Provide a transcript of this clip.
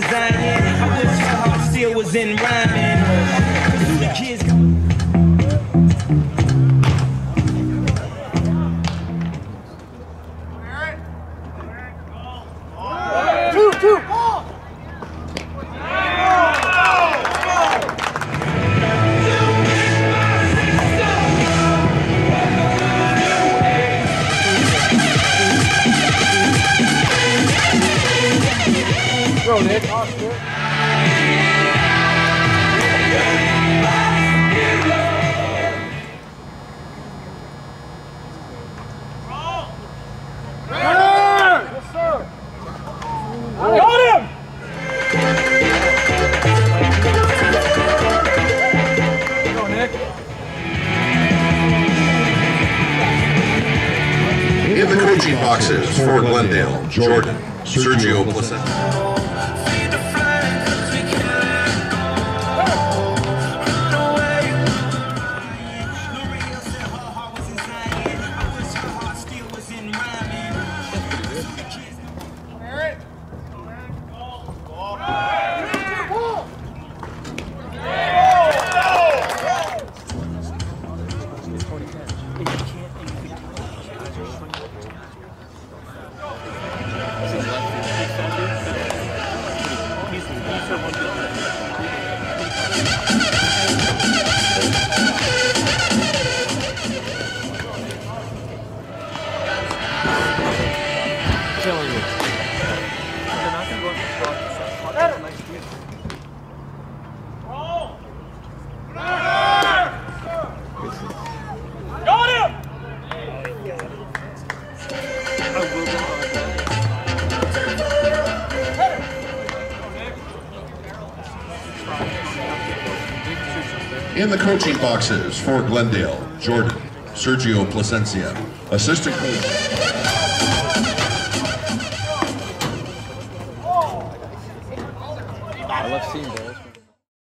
designing. I wish heart still was in rhyme. Go, Nick. In the coaching boxes for Glendale, Jordan, Sergio killing will go. In the coaching boxes for Glendale, Jordan, Sergio Placencia. Assistant coach. I love seeing balls.